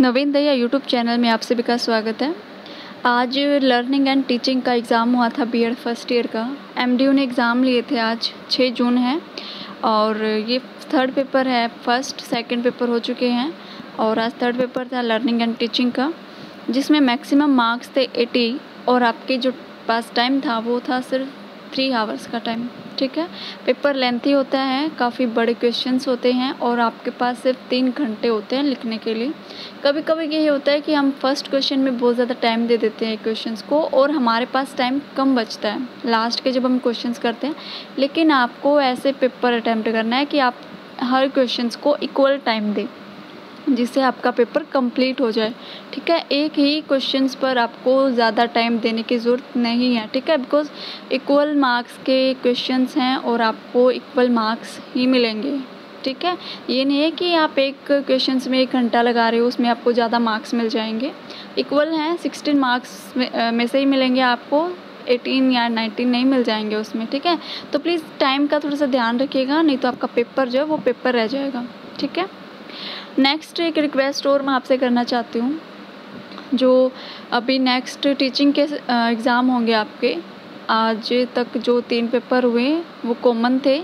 नवीन दया YouTube channel में आप सभी का स्वागत है। आज लर्निंग एंड टीचिंग का एग्ज़ाम हुआ था बीएड फ़र्स्ट ईयर का। एमडीयू ने एग्ज़ाम लिए थे आज 6 जून है। और ये थर्ड पेपर है, फ़र्स्ट, सेकंड पेपर हो चुके हैं। और आज थर्ड पेपर था लर्निंग एंड टीचिंग का, जिसमें मैक्सिमम मार्क्स थे 80 और आपके जो पास टाइम था वो था सिर्फ़ थ्री आवर्स का टाइम। ठीक है? पेपर लेंथी होता है, काफ़ी बड़े क्वेश्चंस होते हैं और आपके पास सिर्फ़ तीन घंटे होते हैं लिखने के लिए। कभी कभी यही होता है कि हम फ़र्स्ट क्वेश्चन में बहुत ज़्यादा टाइम दे देते हैं क्वेश्चंस को और हमारे पास टाइम कम बचता है। लास्ट के जब हम क्वेश्चंस करते हैं, लेकिन आपको ऐसे पेपर अटैम्प्ट करना है कि आप हर क्वेश्चंस को इक्वल टाइम दें। जिससे आपका पेपर कंप्लीट हो जाए ठीक है? एक ही क्वेश्चंस पर आपको ज़्यादा टाइम देने की ज़रूरत नहीं है ठीक है? बिकॉज़ इक्वल मार्क्स के क्वेश्चंस हैं और आपको इक्वल मार्क्स ही मिलेंगे ठीक है? ये नहीं है कि आप एक क्वेश्चन में एक घंटा लगा रहे हो उसमें आपको ज़्यादा मार्क्स मिल जाएँगे। इक्वल हैं सिक्सटीन मार्क्स में, में से ही मिलेंगे आपको एटीन या नाइनटीन नहीं मिल जाएँगे उसमें ठीक है? तो प्लीज़ टाइम का थोड़ा सा ध्यान रखिएगा नहीं तो आपका पेपर जो है वो पेपर रह जाएगा ठीक है? नेक्स्ट एक रिक्वेस्ट और मैं आपसे करना चाहती हूँ, जो अभी नेक्स्ट टीचिंग के एग्ज़ाम होंगे आपके। आज तक जो तीन पेपर हुए, वो कॉमन थे,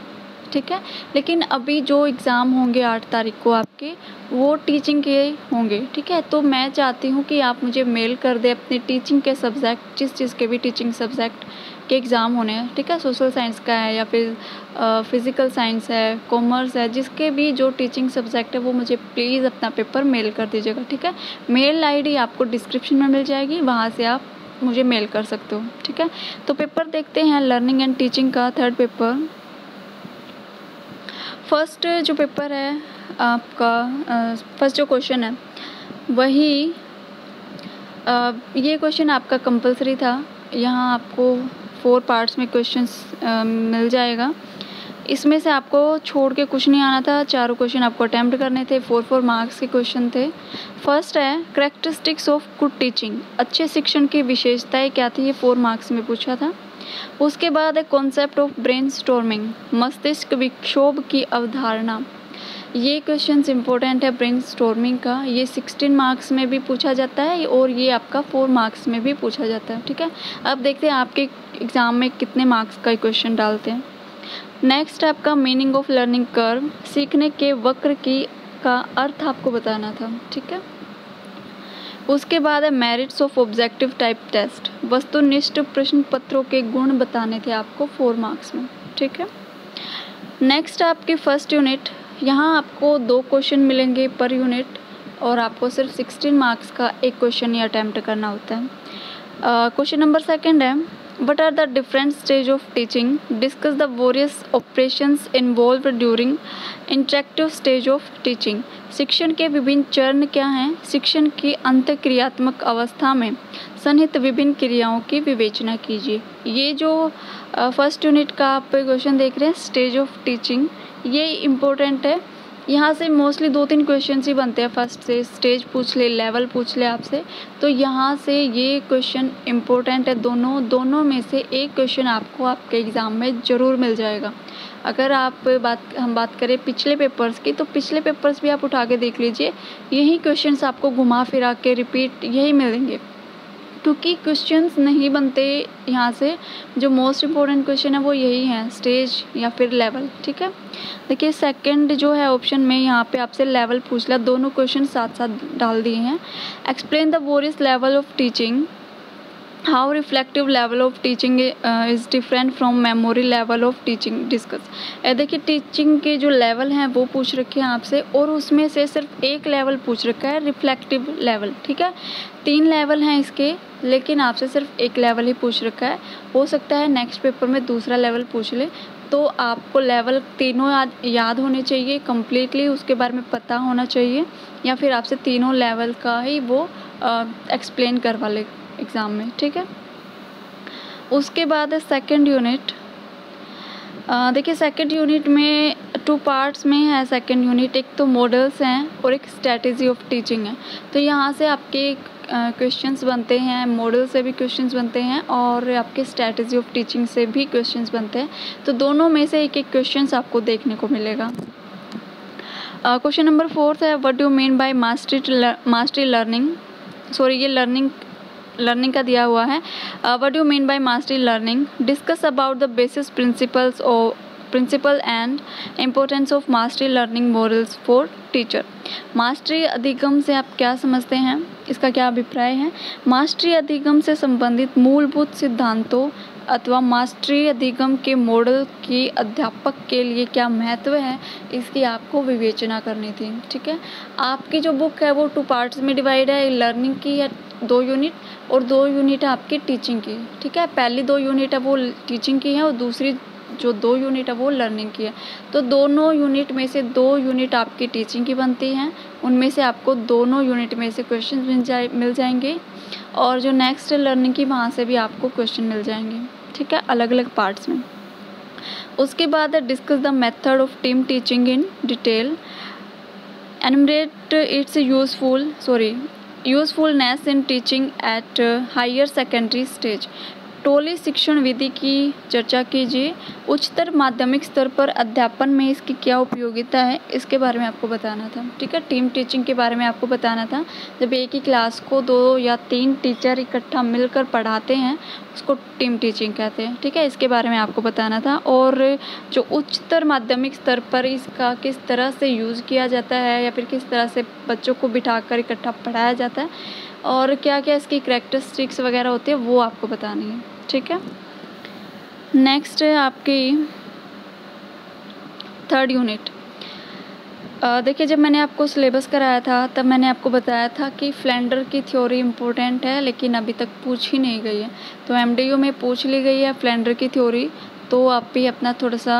ठीक है? लेकिन अभी जो एग्ज़ाम होंगे आठ तारीख को आपके, वो टीचिंग के होंगे, ठीक है? तो मैं चाहती हूँ कि आप मुझे मेल कर दें अपने टीचिंग के सब्जेक्ट जिस चीज़ के भी टीचिंग सब्जेक्ट के एग्ज़ाम होने हैं, ठीक है? सोशल साइंस का है या फिर फ़िज़िकल साइंस है, कॉमर्स है, जिसके भी जो टीचिंग सब्जेक्ट है, वो मुझे प्लीज़ अपना पेपर मेल कर दीजिएगा, ठीक है? मेल आईडी आपको डिस्क्रिप्शन में मिल जाएगी, वहाँ से आप मुझे मेल कर सकते हो, ठीक है? तो पेपर देखते हैं, लर्निंग एंड टीचिंग का थर्ड पेपर। फ़र्स्ट जो पेपर है, आपका फ़र्स्ट जो क्वेश्चन है, वही ये क्वेश्चन आपका कंपलसरी था, यहाँ आपको फोर पार्ट्स में क्वेश्चन मिल जाएगा। इसमें से आपको छोड़ के कुछ नहीं आना था, चारों क्वेश्चन आपको अटैम्प्ट करने थे, फोर फोर मार्क्स के क्वेश्चन थे। फ़र्स्ट है करेक्टरिस्टिक्स ऑफ़ गुड टीचिंग अच्छे शिक्षण की विशेषताएँ क्या थी, ये फोर मार्क्स में पूछा था। उसके बाद है कॉन्सेप्ट ऑफ़ ब्रेन मस्तिष्क विक्षोभ की अवधारणा। ये क्वेश्चन इंपॉर्टेंट है ब्रेन स्टॉर्मिंग का। ये सिक्सटीन मार्क्स में भी पूछा जाता है और ये आपका फोर मार्क्स में भी पूछा जाता है, ठीक है? अब देखते हैं आपके एग्ज़ाम में कितने मार्क्स का क्वेश्चन डालते हैं। नेक्स्ट आपका मीनिंग ऑफ़ लर्निंग कर्व सीखने के वक्र की का अर्थ आपको बताना था, ठीक है? उसके बाद है merits of objective type test वस्तुनिष्ठ प्रश्न पत्रों के गुण बताने थे आपको फोर मार्क्स में, ठीक है? नेक्स्ट आपकी फ़र्स्ट यूनिट यहाँ आपको दो क्वेश्चन मिलेंगे पर यूनिट और आपको सिर्फ़ सिक्सटीन मार्क्स का एक क्वेश्चन ही अटैम्प्ट करना होता है। क्वेश्चन नंबर सेकंड है what are the different stage of teaching discuss the various operations involve during interactive stage of teaching शिक्षण के विभिन्न चरण क्या हैं? शिक्षण की अंत क्रियात्मक अवस्था में सन्निहित विभिन्न क्रियाओं की विवेचना कीजिए। ये जो फ़र्स्ट यूनिट का आप क्वेश्चन देख रहे हैं स्टेज ऑफ़ टीचिंग ये इम्पोर्टेंट है। यहाँ से मोस्टली दो तीन क्वेश्चन ही बनते हैं। फ़र्स्ट से स्टेज पूछ ले लेवल पूछ ले आपसे। तो यहाँ से ये क्वेश्चन इम्पोर्टेंट है। दोनों दोनों में से एक क्वेश्चन आपको आपके एग्ज़ाम में ज़रूर मिल जाएगा। अगर आप बात, हम बात करें पिछले पेपर्स की तो पिछले पेपर्स भी आप उठा के देख लीजिए। यही क्वेश्चंस आपको घुमा फिरा के रिपीट यही मिलेंगे। क्योंकि क्वेश्चंस नहीं बनते यहाँ से। जो मोस्ट इम्पोर्टेंट क्वेश्चन है वो यही है स्टेज या फिर लेवल ठीक है? देखिए सेकंड जो है ऑप्शन में यहाँ पे आपसे लेवल पूछ लिया। दोनों क्वेश्चन साथ साथ डाल दिए हैं। Explain the various level of teaching how reflective level of teaching is different from memory level of teaching discuss देखिए टीचिंग के जो लेवल हैं, वो पूछ रखे हैं आपसे, और उसमें से सिर्फ़ एक लेवल पूछ रखा है रिफ्लेक्टिव लेवल ठीक है? तीन लेवल हैं इसके, लेकिन आपसे सिर्फ़ एक लेवल ही पूछ रखा है। हो सकता है नेक्स्ट पेपर में दूसरा लेवल पूछ ले। तो आपको लेवल तीनों याद याद होने चाहिए कम्प्लीटली उसके बारे में पता होना चाहिए, या फिर आपसे तीनों लेवल का ही वो एक्सप्लेन करवा ले। एग्ज़ाम में, ठीक है? उसके बाद है सेकेंड यूनिट देखिए सेकेंड यूनिट में टू पार्ट्स में है सेकेंड यूनिट एक तो मॉडल्स हैं और एक स्ट्रेटजी ऑफ़ टीचिंग है. तो यहाँ से आपके क्वेश्चंस बनते हैं मॉडल से भी क्वेश्चंस बनते हैं और आपके स्ट्रेटजी ऑफ़ टीचिंग से भी क्वेश्चंस बनते हैं. तो दोनों में से एक एक क्वेश्चंस आपको देखने को मिलेगा. क्वेश्चन नंबर फोर्थ है what do mean by mastery mastery learning sorry ये लर्निंग लर्निंग का दिया हुआ है। What do mean by mastery learning discuss about the basis principles principle and importance of mastery learning morals for teacher mastery अधिगम से आप क्या समझते हैं? इसका क्या अभिप्राय है? मास्टरी अधिगम से संबंधित मूलभूत सिद्धांतों अथवा मास्टरी अधिगम के मॉडल की अध्यापक के लिए क्या महत्व है, इसकी आपको विवेचना करनी थी, ठीक है? आपकी जो बुक है वो टू पार्ट्स में डिवाइड है लर्निंग की है दो यूनिट और दो यूनिट है आपकी टीचिंग की, ठीक है? पहली दो यूनिट है वो टीचिंग की है और दूसरी जो दो यूनिट है वो लर्निंग की है। तो दोनों यूनिट में से दो यूनिट आपकी टीचिंग की बनती हैं, उनमें से आपको दोनों यूनिट में से क्वेश्चन मिल जाए, मिल जाएँगे। और जो नेक्स्ट लर्निंग की वहाँ से भी आपको क्वेश्चन मिल जाएँगे, ठीक है? अलग अलग पार्ट्स में। उसके बाद discuss the method of team teaching in detail enumerate its useful sorry usefulness in teaching at higher secondary stage टोली शिक्षण विधि की चर्चा कीजिए। उच्चतर माध्यमिक स्तर पर अध्यापन में इसकी क्या उपयोगिता है, इसके बारे में आपको बताना था। ठीक है, टीम टीचिंग के बारे में आपको बताना था। जब एक ही क्लास को दो या तीन टीचर इकट्ठा मिलकर पढ़ाते हैं, उसको टीम टीचिंग कहते हैं। ठीक है, इसके बारे में आपको बताना था। और जो उच्चतर माध्यमिक स्तर पर इसका किस तरह से यूज़ किया जाता है या फिर किस तरह से बच्चों को बिठा कर इकट्ठा पढ़ाया जाता है और क्या क्या इसकी करेक्टरिस्टिक्स वगैरह होती है, वो आपको बतानी है, ठीक है? नेक्स्ट है आपकी थर्ड यूनिट देखिए, जब मैंने आपको सिलेबस कराया था, तब मैंने आपको बताया था कि फ्लेंडर की थ्योरी इम्पोर्टेंट है, लेकिन अभी तक पूछ ही नहीं गई है। तो एमडीयू में पूछ ली गई है फ्लेंडर की थ्योरी तो आप भी अपना थोड़ा सा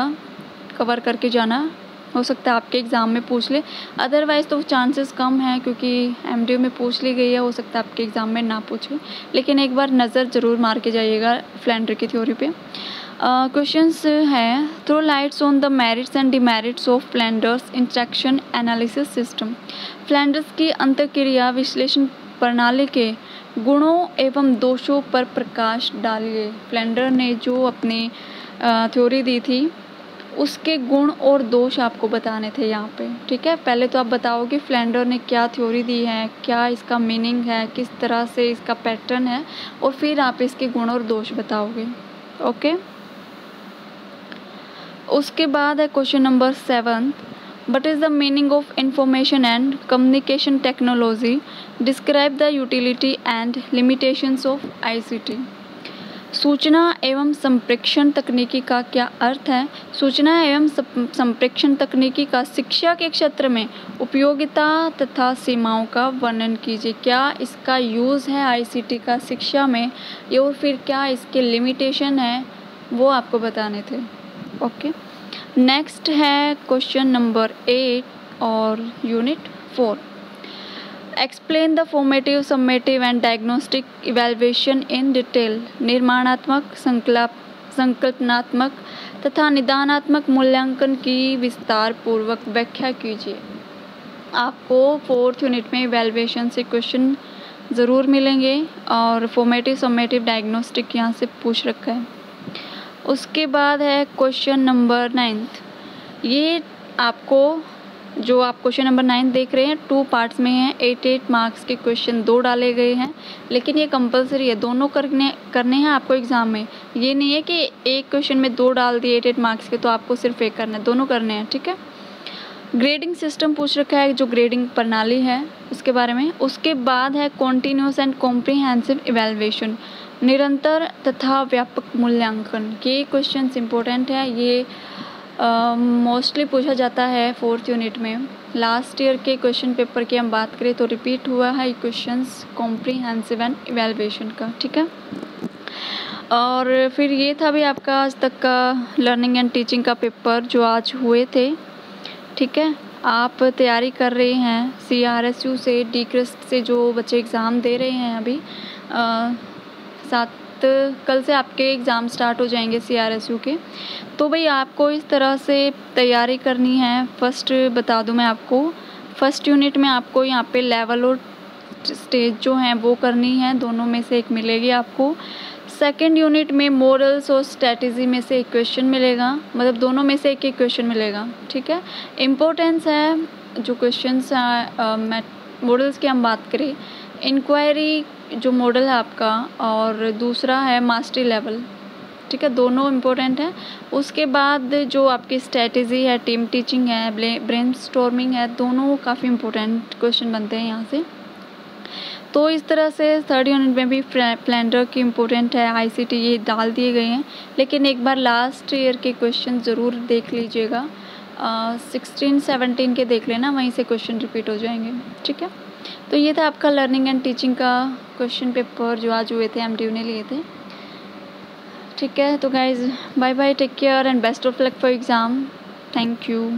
कवर करके जाना। हो सकता है आपके एग्ज़ाम में पूछ ले। अदरवाइज़ तो चांसेस कम हैं क्योंकि एमडीओ में पूछ ली गई है, हो सकता है आपके एग्ज़ाम में ना पूछे लेकिन एक बार नज़र ज़रूर मार के जाइएगा फ्लैंडर की थ्योरी पे। क्वेश्चंस हैं throw lights on the merits and demerits of Flanders instruction analysis system Flanders की अंतक्रिया विश्लेषण प्रणाली के गुणों एवं दोषों पर प्रकाश डालिए फ्लैंडर ने जो अपनी थ्योरी दी थी उसके गुण और दोष आपको बताने थे यहाँ पे, ठीक है? पहले तो आप बताओगे फ्लैंडर ने क्या थ्योरी दी है, क्या इसका मीनिंग है, किस तरह से इसका पैटर्न है, और फिर आप इसके गुण और दोष बताओगे, ओके? उसके बाद है question number seven but is the meaning of information and communication technology describe the utility and limitations of ICT सूचना एवं संप्रेक्षण तकनीकी का क्या अर्थ है? सूचना एवं संप्रेक्षण तकनीकी का शिक्षा के क्षेत्र में उपयोगिता तथा सीमाओं का वर्णन कीजिए। क्या इसका यूज़ है आईसीटी का शिक्षा में? और फिर क्या इसके लिमिटेशन है? वो आपको बताने थे। ओके। नेक्स्ट है क्वेश्चन नंबर एट और unit four explain the formative summative and diagnostic evaluation in detail निर्माणात्मक संकल्प संकल्पनात्मक तथा निदानात्मक मूल्यांकन की विस्तार पूर्वक व्याख्या कीजिए। आपको फोर्थ यूनिट में इवेल्युएशन से क्वेश्चन ज़रूर मिलेंगे और फॉर्मेटिव सम्मेटिव डायग्नोस्टिक यहाँ से पूछ रखा है। उसके बाद है क्वेश्चन नंबर नाइन्थ ये आपको जो आप क्वेश्चन नंबर नाइन देख रहे हैं टू पार्ट्स में हैं। एट एट मार्क्स के क्वेश्चन दो डाले गए हैं। लेकिन ये कंपलसरी है, दोनों करने करने हैं आपको एग्ज़ाम में। ये नहीं है कि एक क्वेश्चन में दो डाल दिए एट एट मार्क्स के तो आपको सिर्फ़ एक करना है, दोनों करने हैं, ठीक है? ग्रेडिंग सिस्टम पूछ रखा है, जो ग्रेडिंग प्रणाली है, उसके बारे में। उसके बाद है कॉन्टीन्यूस एंड कॉम्प्रीहेंसिव इवेलुएशन निरंतर तथा व्यापक मूल्यांकन। ये क्वेश्चन इंपॉर्टेंट है। ये मोस्टली पूछा जाता है फोर्थ यूनिट में। लास्ट ईयर के क्वेश्चन पेपर की हम बात करें तो रिपीट हुआ है क्वेश्चंस कॉम्प्रीहेंसिव एंड इवेलुएशन का, ठीक है? और फिर ये था भी आपका आज तक का लर्निंग एंड टीचिंग का पेपर जो आज हुए थे, ठीक है? आप तैयारी कर रहे हैं सी आर एस यू से डी क्रिस्ट से जो बच्चे एग्ज़ाम दे रहे हैं अभी सात कल से आपके एग्ज़ाम स्टार्ट हो जाएँगे सी आर एस यू के। तो भाई आपको इस तरह से तैयारी करनी है फ़र्स्ट बता दूँ मैं आपको। फ़र्स्ट यूनिट में आपको यहाँ पे लेवल और स्टेज जो हैं, वो करनी है, दोनों में से एक मिलेगी आपको। सेकेंड यूनिट में मॉरल्स और स्ट्रेटजी में से एक क्वेश्चन मिलेगा मतलब दोनों में से एक एक क्वेश्चन मिलेगा, ठीक है? इम्पोर्टेंस है, जो क्वेश्चंस मॉडल्स की हम बात करें इंक्वायरी जो मॉडल है आपका और दूसरा है मास्टरी लेवल ठीक है? दोनों इम्पोर्टेंट है। उसके बाद जो आपकी स्ट्रेटजी है टीम टीचिंग है ब्रेन स्टॉर्मिंग है, दोनों काफ़ी इम्पोर्टेंट क्वेश्चन बनते हैं यहाँ से। तो इस तरह से थर्ड यूनिट में भी प्लेंडर की इम्पोर्टेंट है आईसीटी ये डाल दिए गए हैं। लेकिन एक बार लास्ट ईयर के क्वेश्चन ज़रूर देख लीजिएगा। सिक्सटीन सेवनटीन के देख लेना, वहीं से क्वेश्चन रिपीट हो जाएँगे, ठीक है? तो ये था आपका लर्निंग एंड टीचिंग का क्वेश्चन पेपर जो आज हुए थे एम ने लिए थे। ठीक है तो guys bye bye take care and best of luck for exam thank you